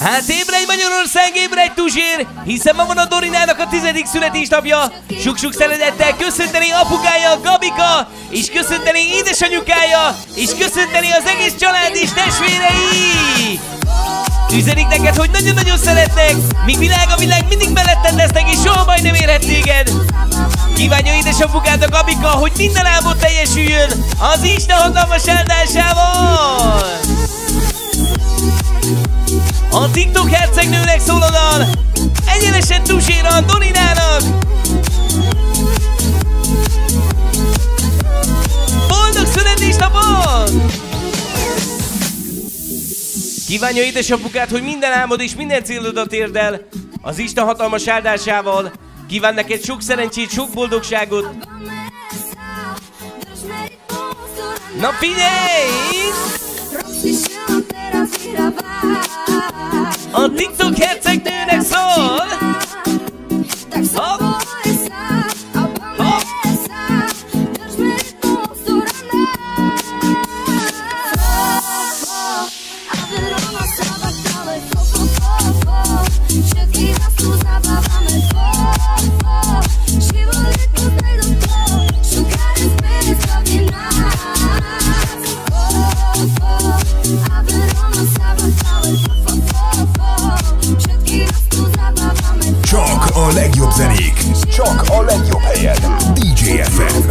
Hát ébredj Magyarország, ébredj Tuzsér, hiszen ma van a Dorinának a tizedik születésnapja. Sok-sok szeretettel köszönteni apukája, Gabika, és köszönteni édesanyukája, és köszönteni az egész család és testvérei! Üzenik neked, hogy nagyon-nagyon szeretnek, míg világ a világ mindig melletted lesznek, és soha majd nem érhet téged. Kívánja édesapukát a Gabika, hogy minden álmod teljesüljön az Isten hatalmas áldásával! A TikTok hercegnőnek szól a dal, egyenesen tuséra a Doninának! Boldog születésnapot! Kívánja édesapukát, hogy minden álmod és minden célodat érd el az Isten hatalmas áldásával. Kíván neked sok szerencsét, sok boldogságot. Na figyelj! A TikTok hercegnőnek szól! Hopp! Csak a legjobb zenék, csak a legjobb helyen. DJ FM.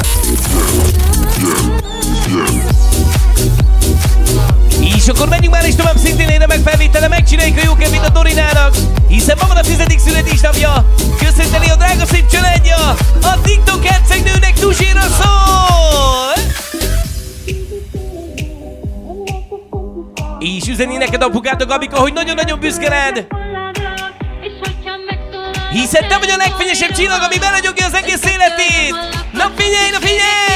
És akkor menjünk már is tovább szintén ére meg felvétele, megcsináljuk a jó kedvét a Dorinának, hiszen ma van a tizedik születésnapja. Köszönteni a drága szép családja, a TikTok hercegnőnek Tuzséra szól! És üzeni neked apukát a Gabika, hogy nagyon-nagyon büszke rád, hiszen te vagy a legfényesebb csillag, ami belenyogja az egész életét! Na figyelj, na figyelj!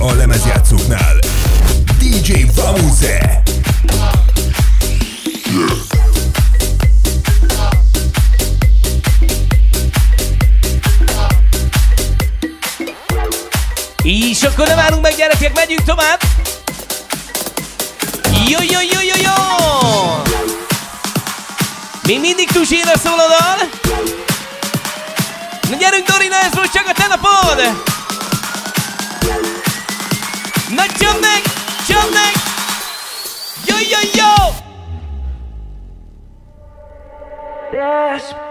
A lemezjátszóknál DJ Vamuse. És akkor nem állunk meg, gyerekek, megyünk tovább! Jó, jó, jó, jó, jó! Még mindig tusíra szól a dal! Na gyerünk Dorina, ez most csak a te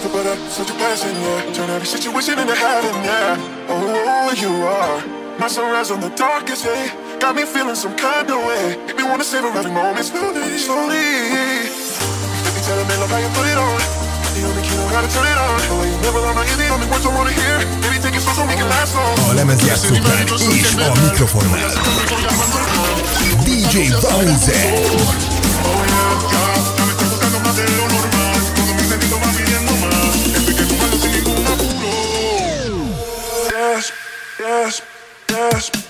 Think about that, such a blessing, yeah. Turn every situation into heaven, yeah. Oh, you are my sunrise on the darkest day. Got me feeling some kind of way. Make me wanna savor every moment slowly, slowly. Baby, tell me love how you put it on. The only key know how to turn it on. Oh, you never learn, you're the only words I wanna hear. Baby, take it slow so we can last long. A lemezjátszóknál és a mikrofonnál DJ Vamuse. Oh, yeah, yeah. Me Cause